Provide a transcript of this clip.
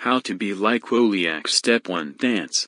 How to be like Woliak Step 1 Dance.